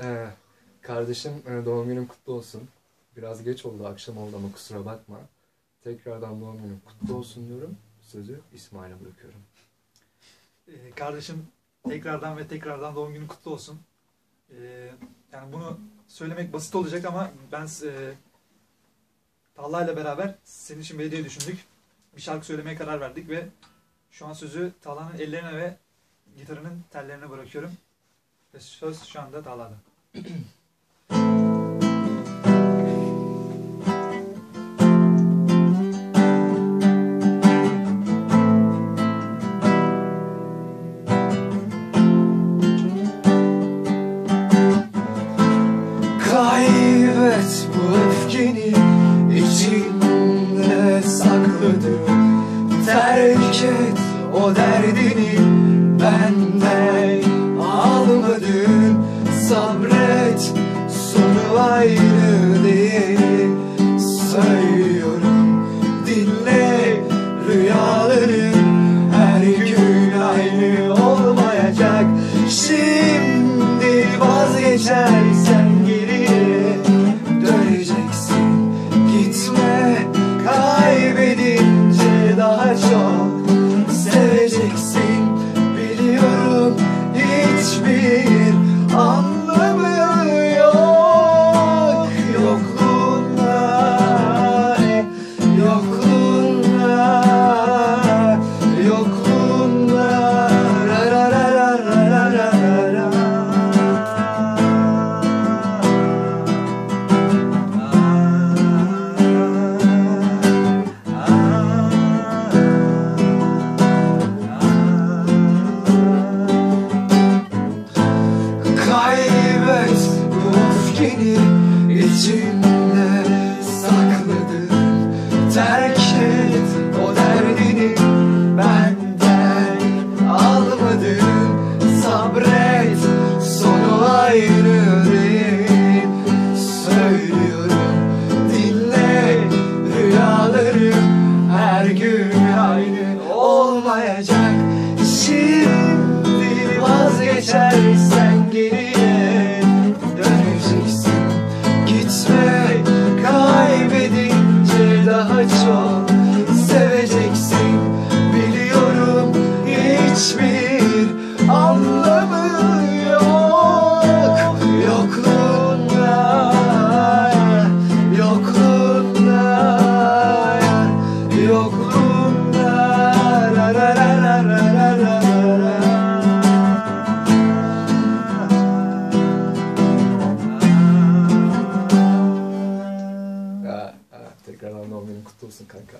Ee, kardeşim e, doğum günün kutlu olsun. Biraz geç oldu, akşam oldu ama kusura bakma. Tekrardan doğum günün kutlu olsun diyorum. Sözü İsmail'e bırakıyorum. Ee, kardeşim tekrardan ve tekrardan doğum günün kutlu olsun. Ee, yani bunu söylemek basit olacak ama ben e, Talha ile beraber senin için bir hediye düşündük. Bir şarkı söylemeye karar verdik ve şu an sözü Talha'nın ellerine ve gitarının tellerine bırakıyorum. Ve söz şu anda Talha'da. Kaybet bu öfkeni içinde sakladım Terk et o derdini benden almadın Sabret sonu ayrı değil. Söylüyorum dinle rüyalarım her gün aynı olmayacak. Şimdi vazgeçersen geriye döneceksin Gitme. Kaybedince daha çok öfkeni içimde sakladın Ter olsun kanka.